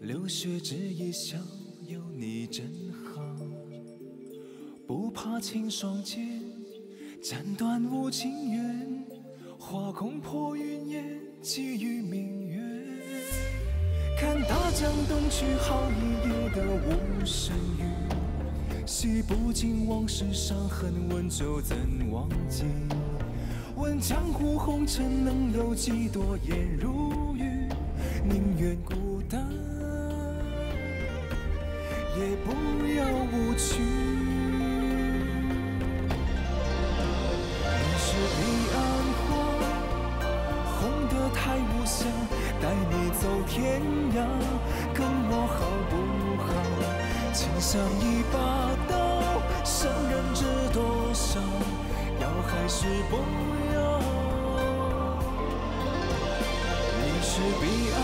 流血只一笑，有你真好。不怕情双剑，斩断无情缘，划空破云烟，寄予明月。看大江东去，好一夜的无声雨。洗不尽往事伤痕，问酒怎忘记？问江湖红尘能有几多颜如？宁愿孤单，也不要无趣。你是彼岸花，红得太无暇，带你走天涯，跟我好不好？情像一把刀，伤人知多少？要还是不要？你是彼岸，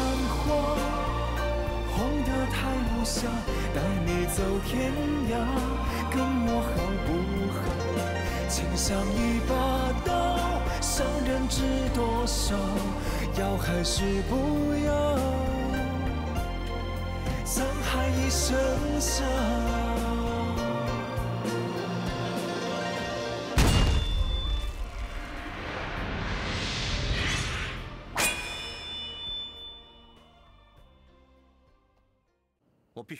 红得太无暇，带你走天涯，跟我好不好？情像一把刀，伤人知多少？要还是不要？沧海一声笑。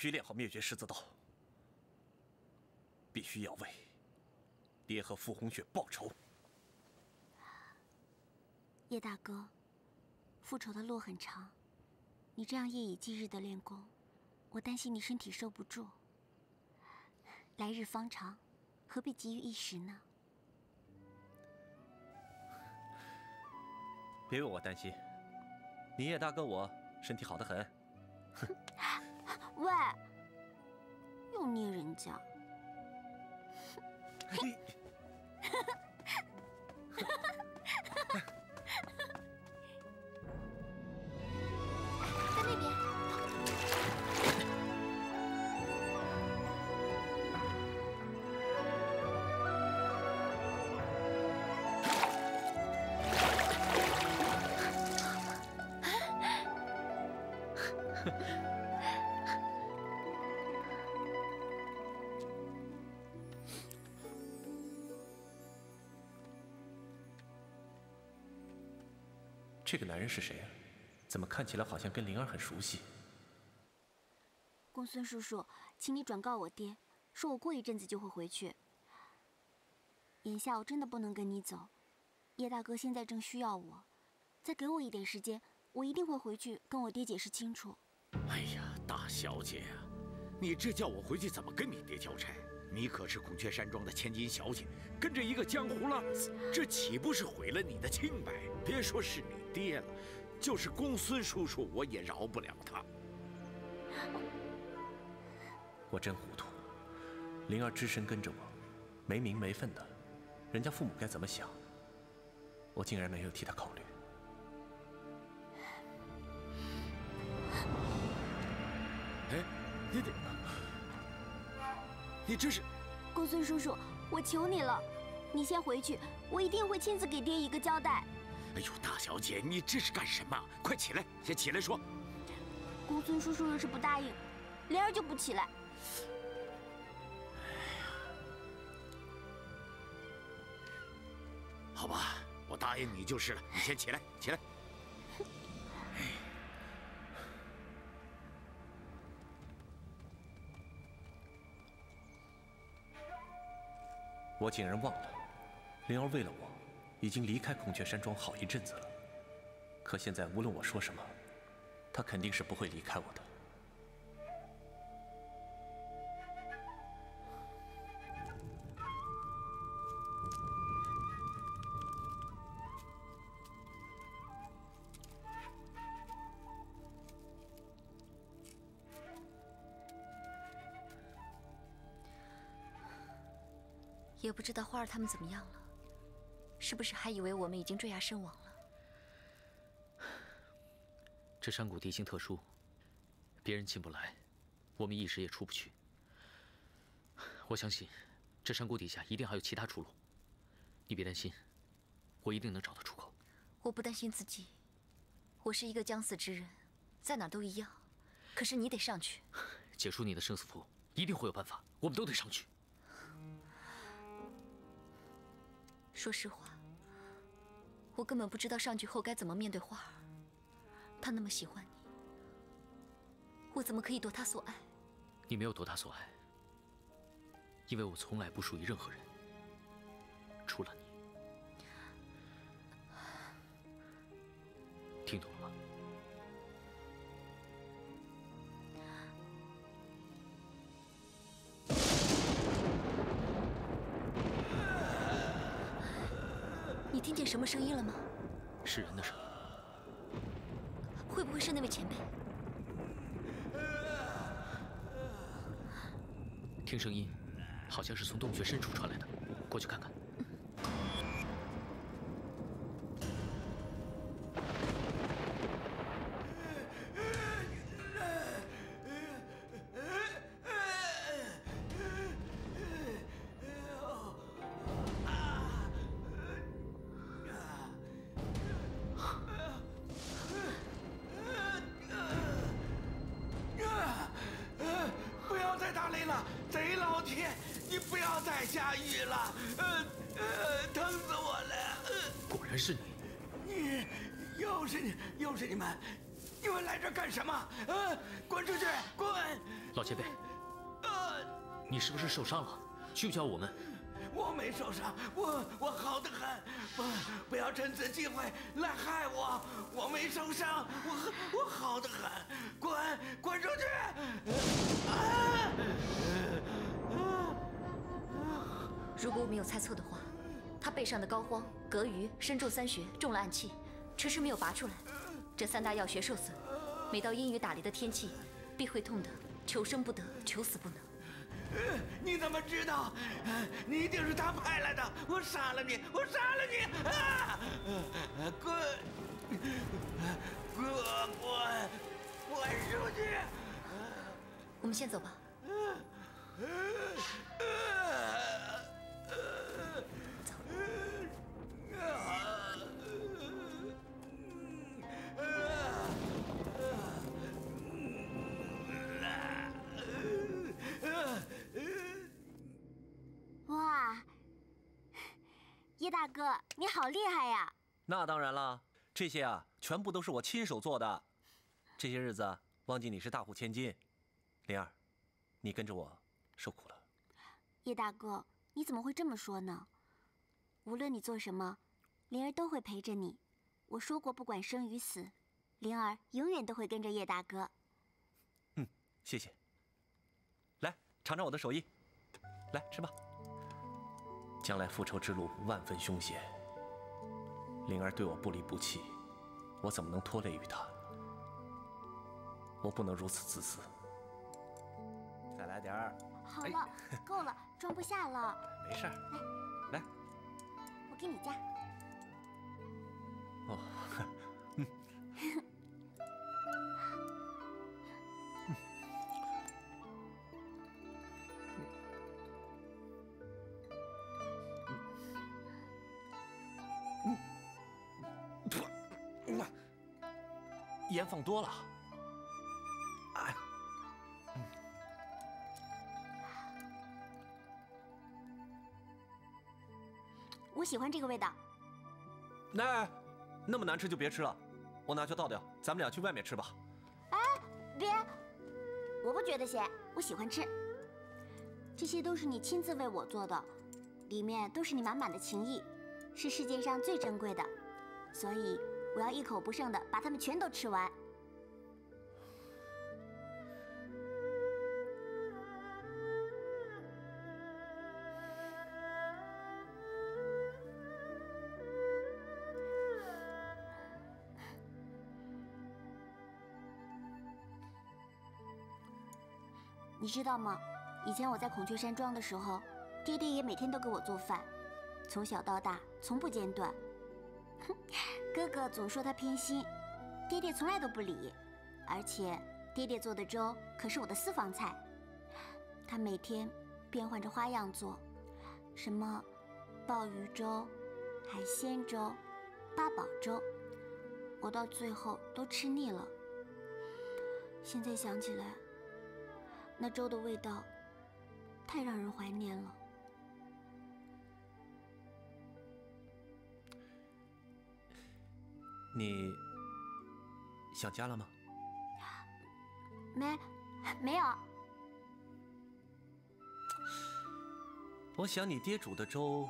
须练好灭绝十字刀，必须要为爹和傅红雪报仇。叶大哥，复仇的路很长，你这样夜以继日的练功，我担心你身体受不住。来日方长，何必急于一时呢？别为我担心，你叶大哥我身体好得很。喂，又捏人家。在那边。这个男人是谁啊？怎么看起来好像跟灵儿很熟悉？公孙叔叔，请你转告我爹，说我过一阵子就会回去。眼下我真的不能跟你走，叶大哥现在正需要我，再给我一点时间，我一定会回去跟我爹解释清楚。哎呀，大小姐啊，你这叫我回去怎么跟你爹交差？你可是孔雀山庄的千金小姐，跟着一个江湖浪子，这岂不是毁了你的清白？别说是你爹了，就是公孙叔叔，我也饶不了他。我真糊涂，灵儿只身跟着我，没名没分的，人家父母该怎么想？我竟然没有替她考虑。哎，你得，你这是……公孙叔叔，我求你了，你先回去，我一定会亲自给爹一个交代。哎呦，大小姐，你这是干什么？快起来，先起来说。公孙叔叔要是不答应，灵儿就不起来。好吧，我答应你就是了。你先起来，起来。我竟然忘了，灵儿为了我，已经离开孔雀山庄好一阵子了。可现在无论我说什么，他肯定是不会离开我的。也不知道花儿他们怎么样了，是不是还以为我们已经坠崖身亡了？这山谷地形特殊，别人进不来，我们一时也出不去。我相信，这山谷底下一定还有其他出路。你别担心，我一定能找到出口。我不担心自己，我是一个将死之人，在哪儿都一样。可是你得上去。解除你的生死符，一定会有办法。我们都得上去。说实话，我根本不知道上去后该怎么面对花儿。他那么喜欢你，我怎么可以夺他所爱？你没有夺他所爱，因为我从来不属于任何人，除了你。是人的声音。会不会是那位前辈？听声音，好像是从洞穴深处传来的，过去看看。受伤了，救救我们！我没受伤，我我好的很，不不要趁此机会来害我！我没受伤，我我好的很，滚滚出去！如果我没有猜错的话，他背上的膏肓、隔鱼身中三穴，中了暗器，迟迟没有拔出来。这三大要穴受损，每到阴雨打雷的天气，必会痛得求生不得，求死不能。你怎么知道？你一定是他派来的！我杀了你！我杀了你！啊！滚！滚！滚！滚出去！我们先走吧。叶大哥，你好厉害呀！那当然了，这些啊，全部都是我亲手做的。这些日子忘记你是大户千金，灵儿，你跟着我受苦了。叶大哥，你怎么会这么说呢？无论你做什么，灵儿都会陪着你。我说过，不管生与死，灵儿永远都会跟着叶大哥。嗯，谢谢。来，尝尝我的手艺。来，吃吧。将来复仇之路万分凶险，灵儿对我不离不弃，我怎么能拖累于她？我不能如此自私。再来点儿。好了，够了，装不下了。没事儿。来，来，我给你加。盐放多了，哎，我喜欢这个味道。那那么难吃就别吃了，我拿去倒掉，咱们俩去外面吃吧。哎，别，我不觉得咸，我喜欢吃。这些都是你亲自为我做的，里面都是你满满的情谊，是世界上最珍贵的，所以。我要一口不剩的把它们全都吃完。你知道吗？以前我在孔雀山庄的时候，爹爹也每天都给我做饭，从小到大从不间断。哥哥总说他偏心，爹爹从来都不理，而且爹爹做的粥可是我的私房菜，他每天变换着花样做，什么鲍鱼粥、海鲜粥、八宝粥，我到最后都吃腻了。现在想起来，那粥的味道太让人怀念了。你想家了吗？没，没有。我想你爹煮的粥，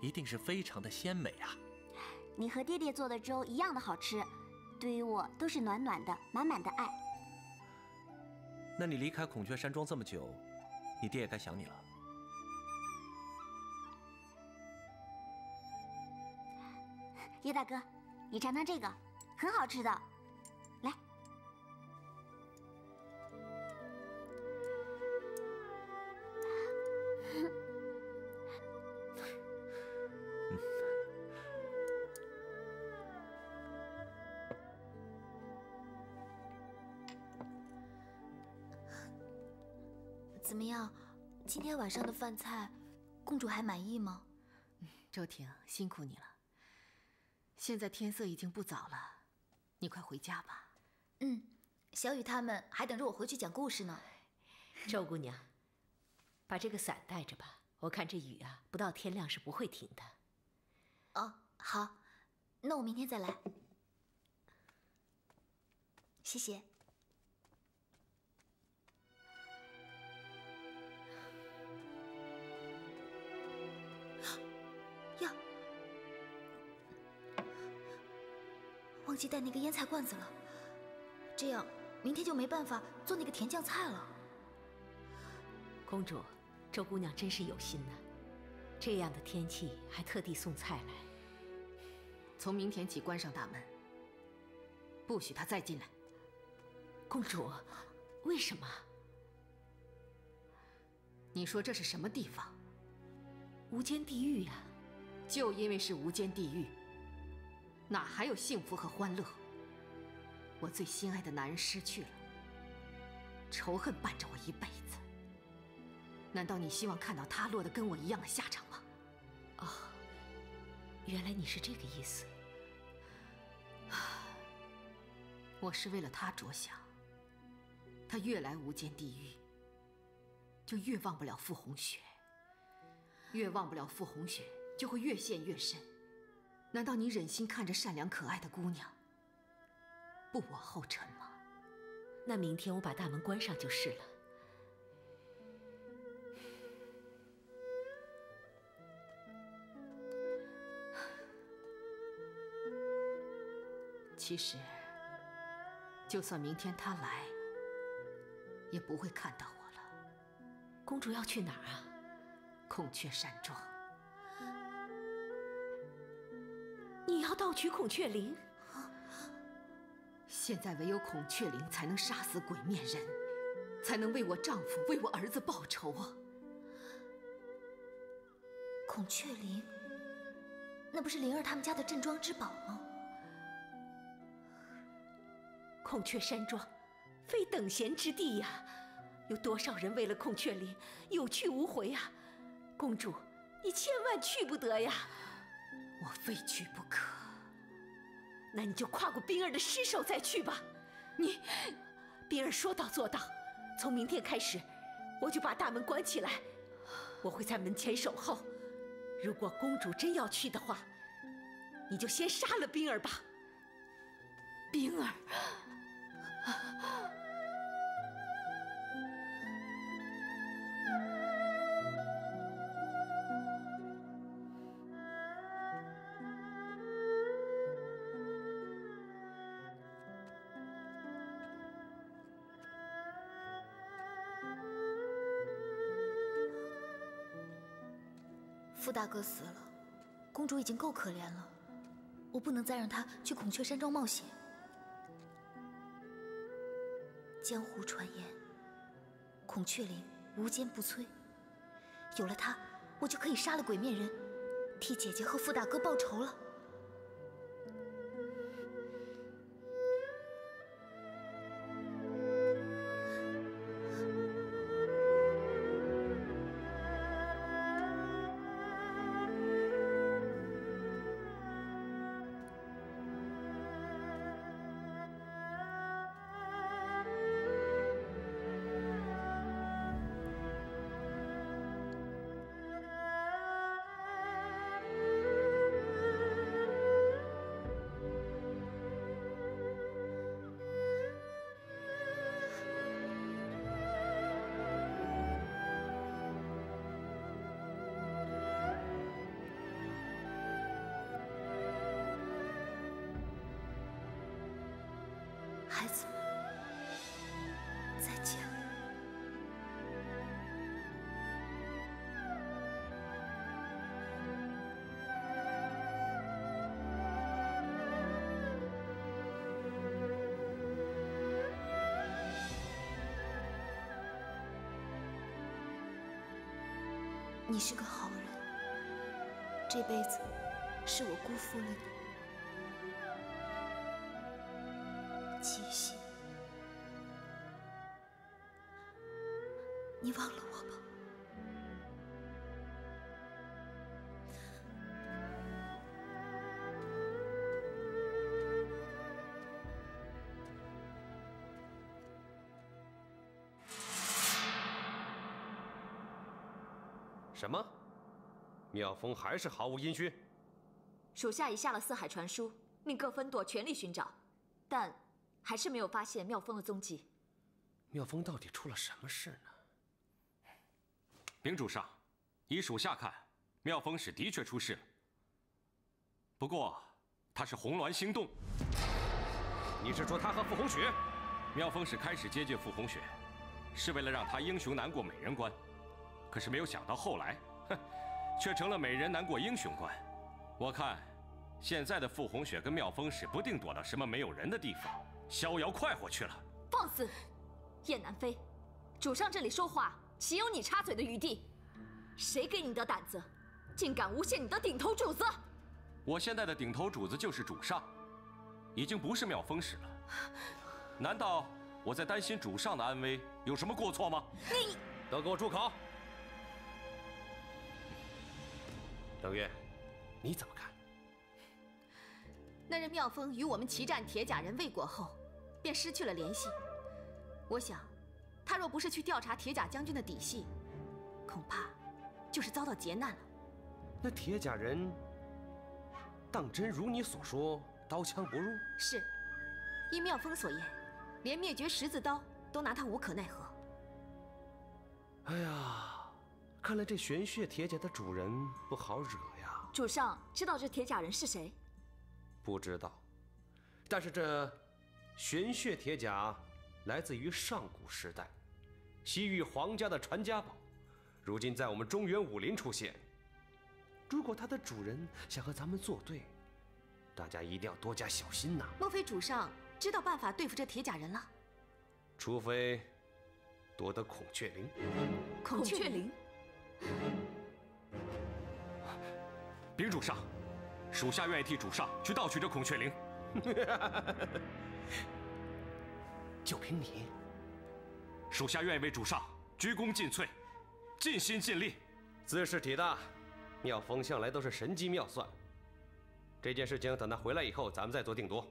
一定是非常的鲜美啊。你和爹爹做的粥一样的好吃，对于我都是暖暖的、满满的爱。那你离开孔雀山庄这么久，你爹也该想你了。叶大哥，你尝尝这个，很好吃的。来，怎么样？今天晚上的饭菜，公主还满意吗？周婷，辛苦你了。现在天色已经不早了，你快回家吧。嗯，小雨他们还等着我回去讲故事呢。周姑娘，把这个伞带着吧，我看这雨啊，不到天亮是不会停的。哦，好，那我明天再来。谢谢。忘记带那个腌菜罐子了，这样明天就没办法做那个甜酱菜了。公主，周姑娘真是有心呢，这样的天气还特地送菜来。从明天起关上大门，不许他再进来。公主，为什么？你说这是什么地方？无间地狱呀！就因为是无间地狱，哪还有幸福和欢乐？我最心爱的男人失去了，仇恨伴着我一辈子。难道你希望看到他落得跟我一样的下场吗？哦，原来你是这个意思。我是为了他着想。他越来无间地狱，就越忘不了傅红雪。越忘不了傅红雪，就会越陷越深。难道你忍心看着善良可爱的姑娘不我后尘吗？那明天我把大门关上就是了。其实，就算明天他来，也不会看到我了。公主要去哪儿啊？孔雀山庄。要盗取孔雀翎？现在唯有孔雀翎才能杀死鬼面人，才能为我丈夫、为我儿子报仇啊！孔雀翎，那不是灵儿他们家的镇庄之宝吗？孔雀山庄，非等闲之地呀！有多少人为了孔雀翎有去无回啊！公主，你千万去不得呀！我非去不可。那你就跨过冰儿的尸首再去吧。你，冰儿说到做到。从明天开始，我就把大门关起来，我会在门前守候。如果公主真要去的话，你就先杀了冰儿吧。冰儿。傅大哥死了，公主已经够可怜了，我不能再让她去孔雀山庄冒险。江湖传言，孔雀翎无坚不摧，有了它，我就可以杀了鬼面人，替姐姐和傅大哥报仇了。孩子，再见。你是个好人，这辈子是我辜负了你。什么？妙风还是毫无音讯？属下已下了四海传书，命各分舵全力寻找，但还是没有发现妙风的踪迹。妙风到底出了什么事呢？禀主上，依属下看，妙风使的确出事了。不过，他是红鸾星动。你是说他和傅红雪？妙风使开始接近傅红雪，是为了让他英雄难过美人关。可是没有想到后来，哼，却成了美人难过英雄关。我看，现在的傅红雪跟妙风使不定躲到什么没有人的地方，逍遥快活去了。放肆！燕南飞，主上这里说话，岂有你插嘴的余地？谁给你的胆子，竟敢诬陷你的顶头主子？我现在的顶头主子就是主上，已经不是妙风使了。难道我在担心主上的安危有什么过错吗？你都给我住口！冷月，你怎么看？那日妙风与我们齐战铁甲人未果后，便失去了联系。我想，他若不是去调查铁甲将军的底细，恐怕就是遭到劫难了。那铁甲人，当真如你所说，刀枪不入？是，依妙风所言，连灭绝十字刀都拿他无可奈何。哎呀！看来这玄血铁甲的主人不好惹呀。主上知道这铁甲人是谁？不知道，但是这玄血铁甲来自于上古时代，西域皇家的传家宝，如今在我们中原武林出现。如果它的主人想和咱们作对，大家一定要多加小心呐。莫非主上知道办法对付这铁甲人了？除非夺得孔雀翎。孔雀翎。禀主上，属下愿意替主上去盗取这孔雀翎。就凭你？属下愿意为主上鞠躬尽瘁，尽心尽力。兹事体大，妙风向来都是神机妙算。这件事情等他回来以后，咱们再做定夺。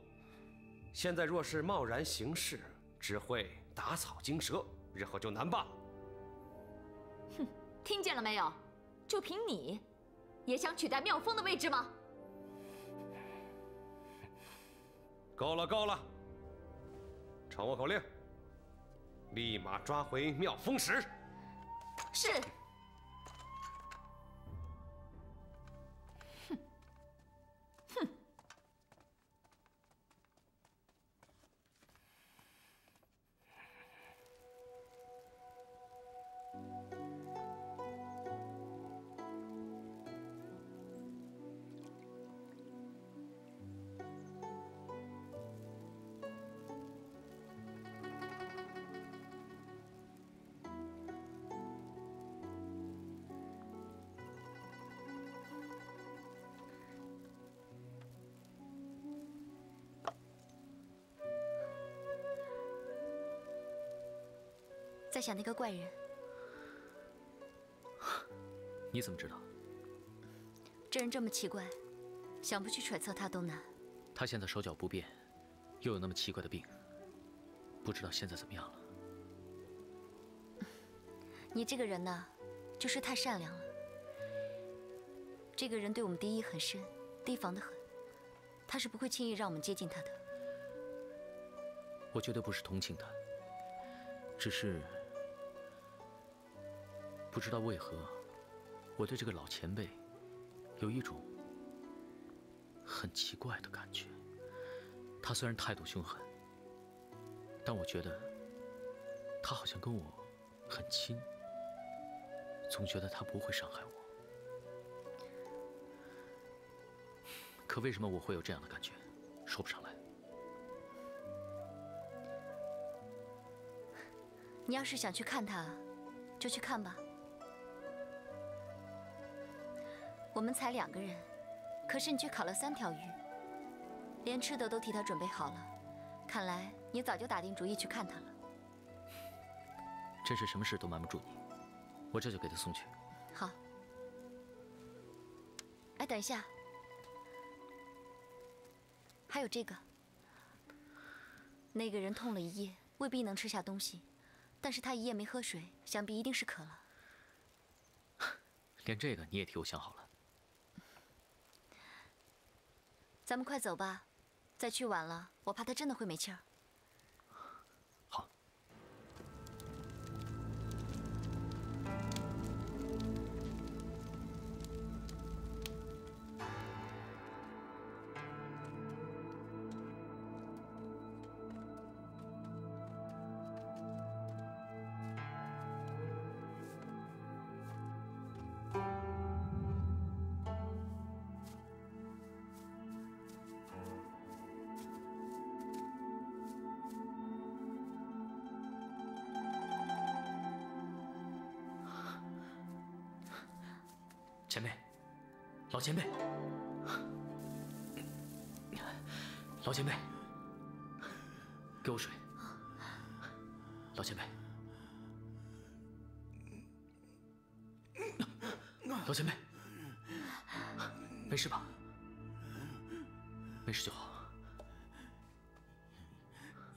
现在若是贸然行事，只会打草惊蛇，日后就难办了。哼！听见了没有？就凭你，也想取代妙风的位置吗？够了，够了！传我口令，立马抓回妙风石。是。在想那个怪人，你怎么知道？这人这么奇怪，想不去揣测他都难。他现在手脚不便，又有那么奇怪的病，不知道现在怎么样了。你这个人呢，就是太善良了。这个人对我们敌意很深，提防的很，他是不会轻易让我们接近他的。我绝对不是同情他，只是。不知道为何，我对这个老前辈有一种很奇怪的感觉。他虽然态度凶狠，但我觉得他好像跟我很亲，总觉得他不会伤害我。可为什么我会有这样的感觉，说不上来。你要是想去看他，就去看吧。我们才两个人，可是你却烤了三条鱼，连吃的都替他准备好了。看来你早就打定主意去看他了。真是什么事都瞒不住你，我这就给他送去。好。哎，等一下，还有这个。那个人痛了一夜，未必能吃下东西，但是他一夜没喝水，想必一定是渴了。连这个你也替我想好了。咱们快走吧，再去晚了，我怕他真的会没气儿。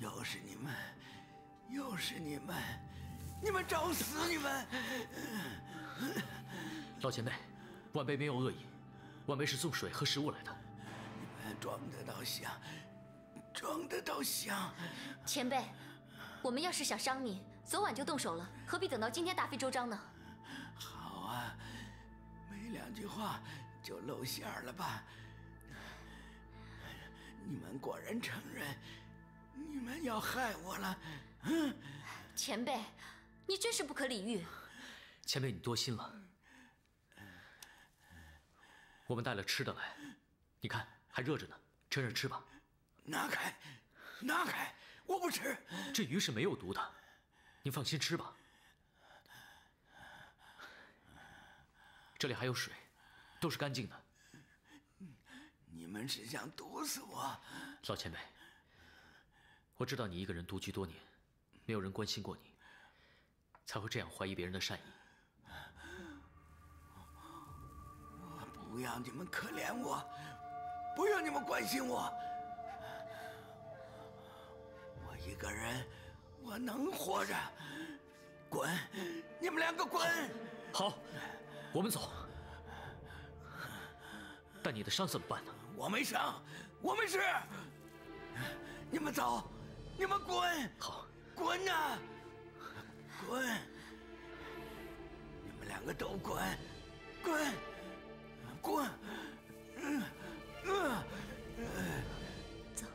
又是你们，又是你们，你们找死！你们，老前辈。晚辈没有恶意，晚辈是送水和食物来的。你们装得倒像，装得倒像。前辈，我们要是想伤你，昨晚就动手了，何必等到今天大费周章呢？好啊，没两句话就露馅了吧？你们果然承认，你们要害我了。嗯，前辈，你真是不可理喻。前辈，你多心了。我们带了吃的来，你看还热着呢，趁热吃吧。拿开，拿开，我不吃。这鱼是没有毒的，您放心吃吧。这里还有水，都是干净的。你们是想毒死我？老前辈，我知道你一个人独居多年，没有人关心过你，才会这样怀疑别人的善意。我不要你们可怜我，不要你们关心我。我一个人，我能活着。滚！你们两个滚！好，我们走。但你的伤怎么办呢？我没伤，我没事。你们走，你们滚！好，滚呐！滚！你们两个都滚，滚！滚！嗯嗯嗯，走。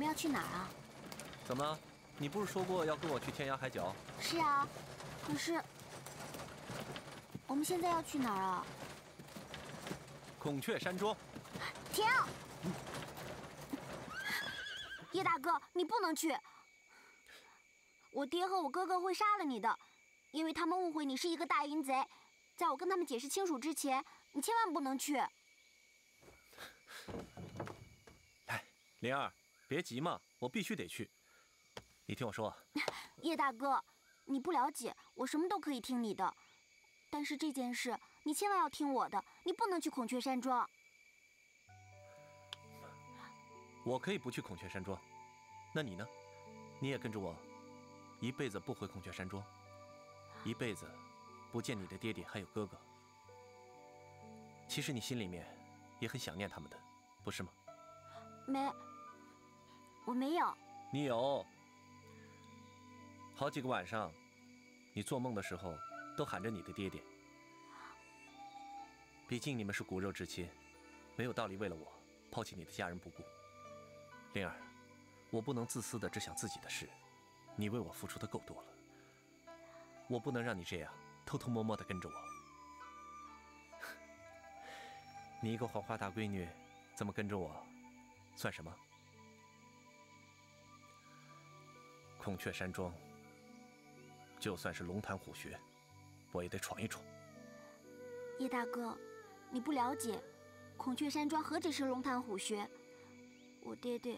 们要去哪儿啊？怎么，你不是说过要跟我去天涯海角？是啊，可是我们现在要去哪儿啊？孔雀山庄。停！叶大哥，你不能去。我爹和我哥哥会杀了你的，因为他们误会你是一个大淫贼。在我跟他们解释清楚之前，你千万不能去。来灵儿，别急嘛，我必须得去。你听我说，叶大哥，你不了解，我什么都可以听你的，但是这件事你千万要听我的，你不能去孔雀山庄。我可以不去孔雀山庄，那你呢？你也跟着我，一辈子不回孔雀山庄，一辈子不见你的爹爹还有哥哥。其实你心里面也很想念他们的，不是吗？没，我没有。你有。好几个晚上，你做梦的时候都喊着你的爹爹。毕竟你们是骨肉至亲，没有道理为了我抛弃你的家人不顾。灵儿，我不能自私的只想自己的事，你为我付出的够多了，我不能让你这样偷偷摸摸的跟着我。你一个黄花大闺女，这么跟着我，算什么？孔雀山庄。就算是龙潭虎穴，我也得闯一闯。叶大哥，你不了解，孔雀山庄何止是龙潭虎穴？我爹爹，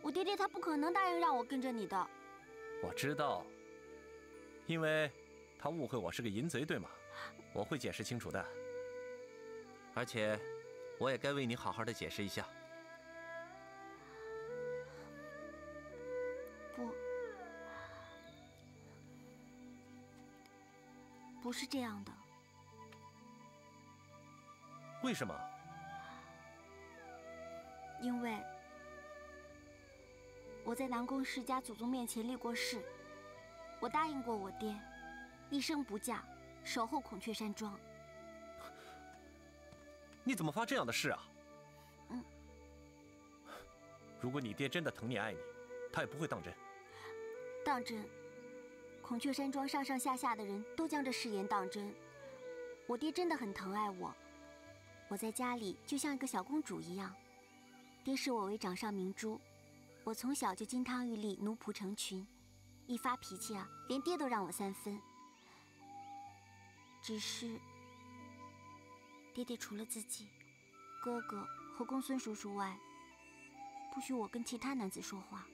我爹爹他不可能答应让我跟着你的。我知道，因为他误会我是个淫贼，对吗？我会解释清楚的。而且，我也该为你好好的解释一下。不是这样的。为什么？因为我在南宫世家祖宗面前立过誓，我答应过我爹，一生不嫁，守候孔雀山庄。你怎么发这样的誓啊？嗯。如果你爹真的疼你爱你，他也不会当真。当真。孔雀山庄上上下下的人都将这誓言当真。我爹真的很疼爱我，我在家里就像一个小公主一样，爹视我为掌上明珠。我从小就金汤玉立，奴仆成群，一发脾气啊，连爹都让我三分。只是，爹爹除了自己、哥哥和公孙叔叔外，不许我跟其他男子说话。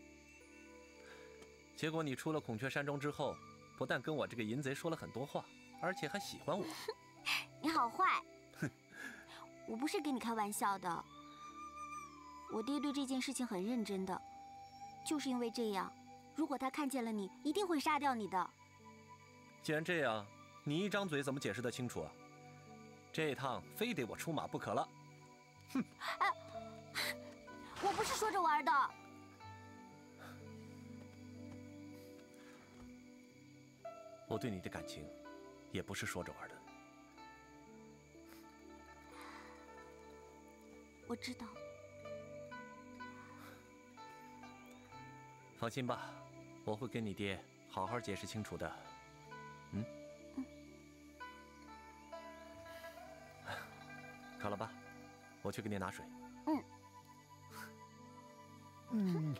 结果你出了孔雀山庄之后，不但跟我这个淫贼说了很多话，而且还喜欢我。你好坏！哼，我不是跟你开玩笑的。我爹对这件事情很认真的，就是因为这样，如果他看见了你，一定会杀掉你的。既然这样，你一张嘴怎么解释得清楚啊？这一趟非得我出马不可了。哼！哎，我不是说着玩的。我对你的感情，也不是说着玩的。我知道。放心吧，我会跟你爹好好解释清楚的。嗯。嗯。渴了吧？我去给你拿水。嗯。嗯。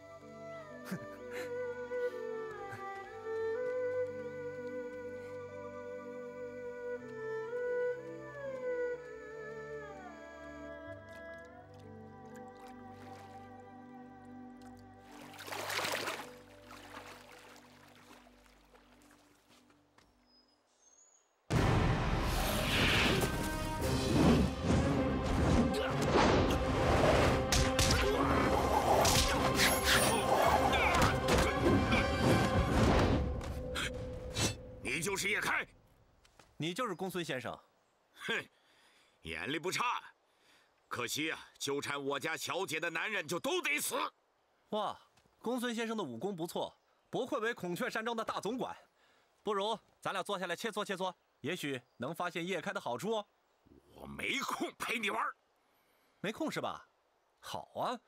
是公孙先生。哼，眼力不差，可惜啊，纠缠我家小姐的男人就都得死。哇，公孙先生的武功不错，不愧为孔雀山庄的大总管。不如咱俩坐下来切磋切磋，也许能发现叶开的好处哦。我没空陪你玩，没空是吧？好啊。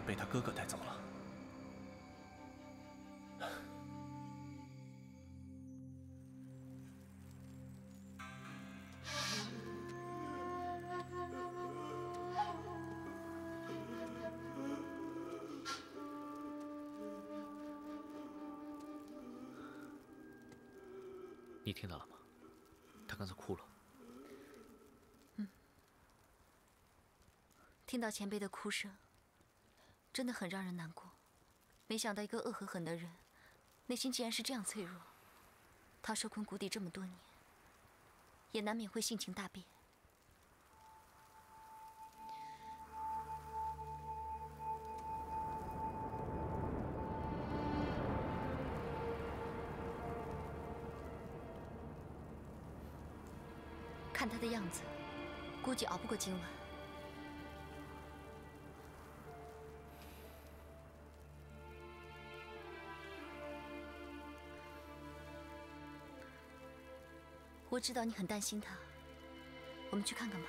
儿被他哥哥带走了。你听到了吗？他刚才哭了。听到前辈的哭声，真的很让人难过。没想到一个恶狠狠的人，内心竟然是这样脆弱。他受困谷底这么多年，也难免会性情大变。看他的样子，估计熬不过今晚。我知道你很担心他，我们去看看吧。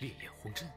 烈焰红针。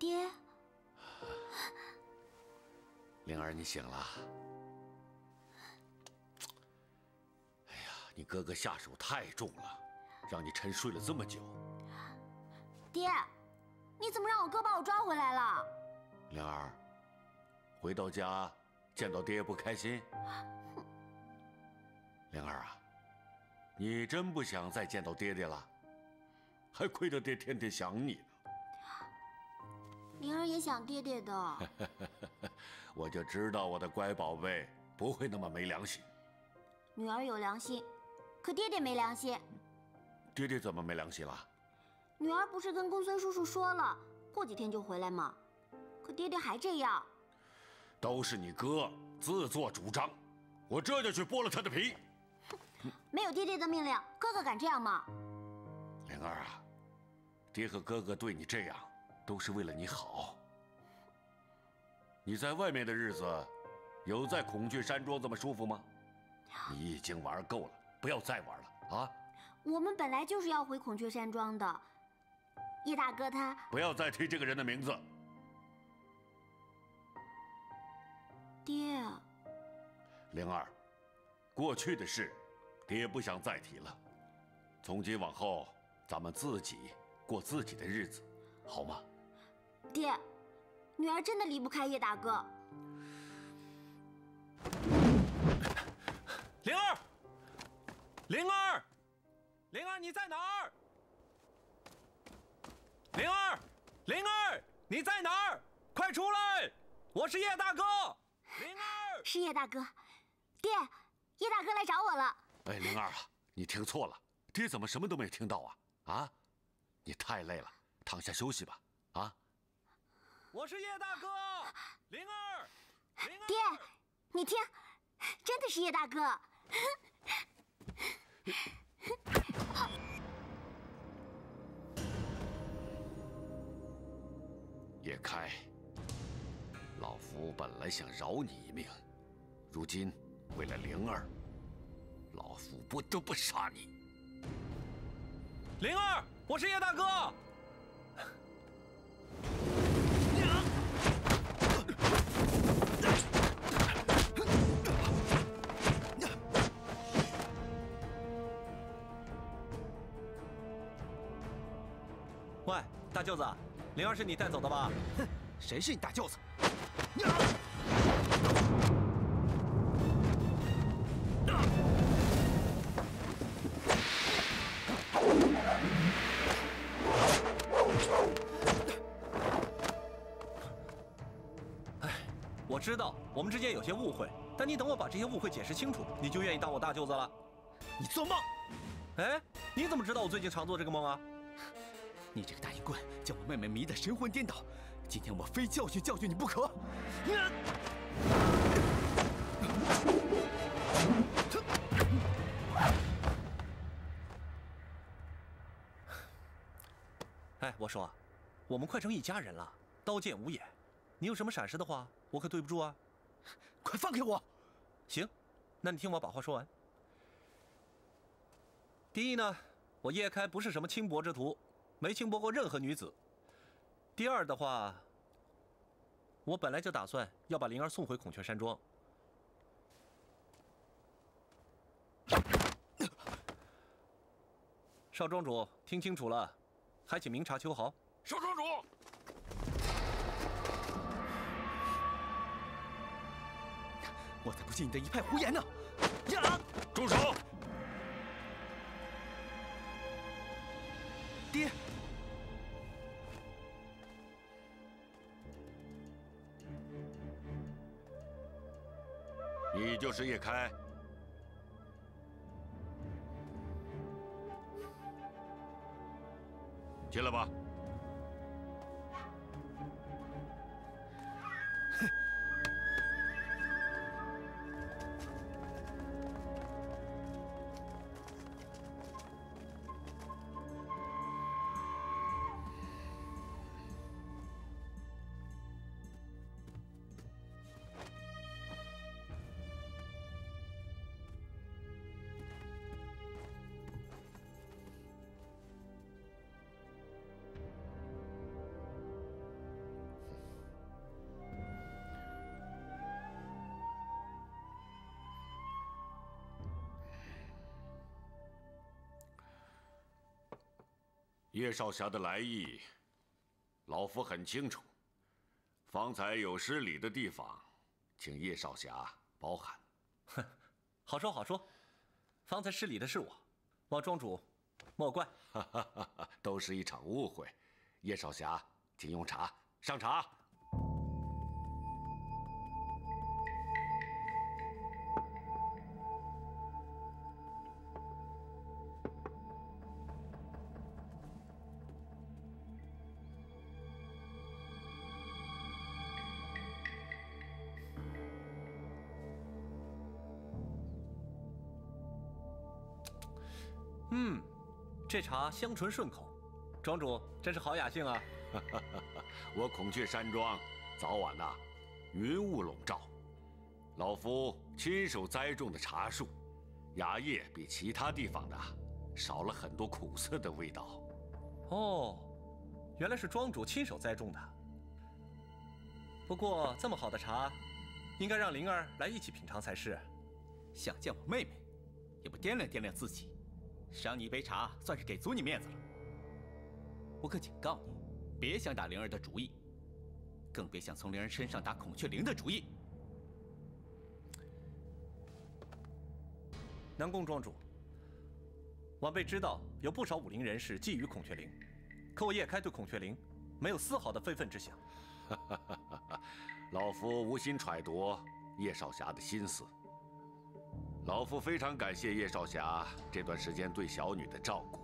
爹，灵儿，你醒了。哎呀，你哥哥下手太重了，让你沉睡了这么久。爹，你怎么让我哥把我抓回来了？灵儿，回到家见到爹不开心？灵儿啊，你真不想再见到爹爹了？还亏得爹天天想你呢。灵儿也想爹爹的。我就知道我的乖宝贝不会那么没良心。女儿有良心，可爹爹没良心。爹爹怎么没良心了？女儿不是跟公孙叔叔说了，过几天就回来吗？可爹爹还这样。都是你哥自作主张，我这就去剥了他的皮。没有爹爹的命令，哥哥敢这样吗？灵儿啊，爹和哥哥对你这样。都是为了你好。你在外面的日子，有在孔雀山庄这么舒服吗？你已经玩够了，不要再玩了啊！我们本来就是要回孔雀山庄的，叶大哥他不要再提这个人的名字。爹，灵儿，过去的事，爹不想再提了。从今往后，咱们自己过自己的日子，好吗？爹，女儿真的离不开叶大哥。灵儿，灵儿，灵儿，你在哪儿？灵儿，灵儿，你在哪儿？快出来！我是叶大哥。灵儿，是叶大哥。爹，叶大哥来找我了。哎，灵儿啊，你听错了，爹怎么什么都没听到啊？啊，你太累了，躺下休息吧。啊，我是叶大哥。灵儿，灵儿。爹，你听，真的是叶大哥。叶开，老夫本来想饶你一命，如今为了灵儿，老夫不得不杀你。灵儿，我是叶大哥。大舅子，灵儿是你带走的吧？哼，谁是你大舅子？哎，我知道我们之间有些误会，但你等我把这些误会解释清楚，你就愿意当我大舅子了。你做梦！哎，你怎么知道我最近常做这个梦啊？你这个大淫棍，将我妹妹迷得神魂颠倒，今天我非教训教训你不可！哎，我说，我们快成一家人了，刀剑无眼，你有什么闪失的话，我可对不住啊！快放开我！行，那你听我把话说完。第一呢，我叶开不是什么轻薄之徒。没轻薄过任何女子。第二的话，我本来就打算要把灵儿送回孔雀山庄。少庄主，听清楚了，还请明察秋毫。少庄主，我才不信你的一派胡言呢！呀，住手！你就是叶开，进来吧。叶少侠的来意，老夫很清楚。方才有失礼的地方，请叶少侠包涵。哼，好说好说。方才失礼的是我，望庄主莫怪。都是一场误会。叶少侠，请用茶。上茶。茶香醇顺口，庄主真是好雅兴啊！我孔雀山庄早晚呐，云雾笼罩，老夫亲手栽种的茶树，芽叶比其他地方的少了很多苦涩的味道。哦，原来是庄主亲手栽种的。不过这么好的茶，应该让灵儿来一起品尝才是。想见我妹妹，也不掂量掂量自己，赏你一杯茶，算是给足你面子了。我可警告你，别想打灵儿的主意，更别想从灵儿身上打孔雀翎的主意。南宫庄主，晚辈知道有不少武林人士觊觎孔雀翎，可我叶开对孔雀翎没有丝毫的非分之想。老夫无心揣度叶少侠的心思。老夫非常感谢叶少侠这段时间对小女的照顾，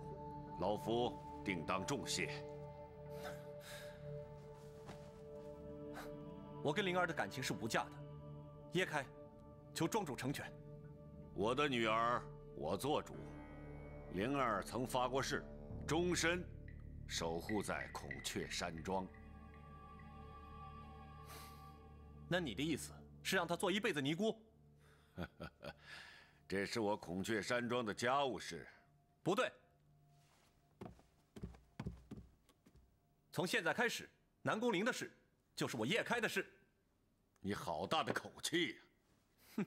老夫定当重谢。我跟灵儿的感情是无价的，叶开，求庄主成全。我的女儿，我做主。灵儿曾发过誓，终身守护在孔雀山庄。那你的意思是让她做一辈子尼姑？这是我孔雀山庄的家务事。不对，从现在开始，南宫翎的事就是我叶开的事。你好大的口气呀！哼，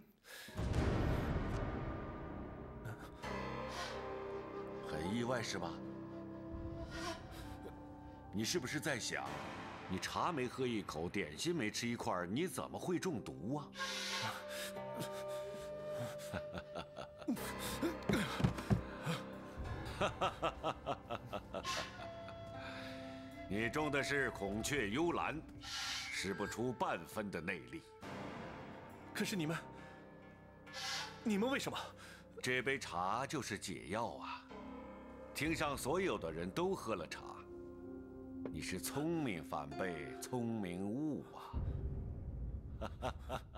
很意外是吧？你是不是在想，你茶没喝一口，点心没吃一块，你怎么会中毒啊？你中的是孔雀幽兰，使不出半分的内力。可是你们，你们为什么？这杯茶就是解药啊！厅上所有的人都喝了茶，你是聪明反被聪明误啊！每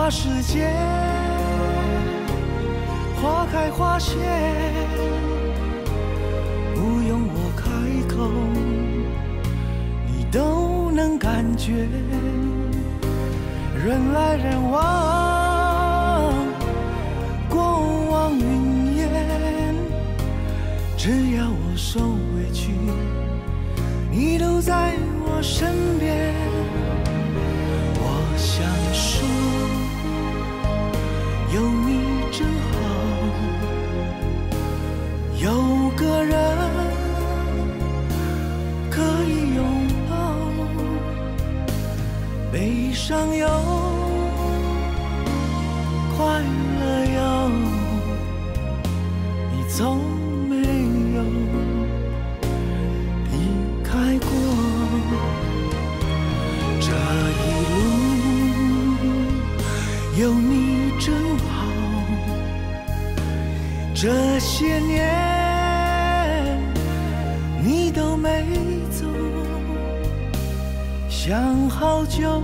花花世界，花开花谢，不用我开口，你都能感觉。人来人往，过往云烟，只要我受委屈，你都在我身边。人可以拥抱，悲伤有，快乐有，你从没有离开过。这一路有你真好，这些年想好久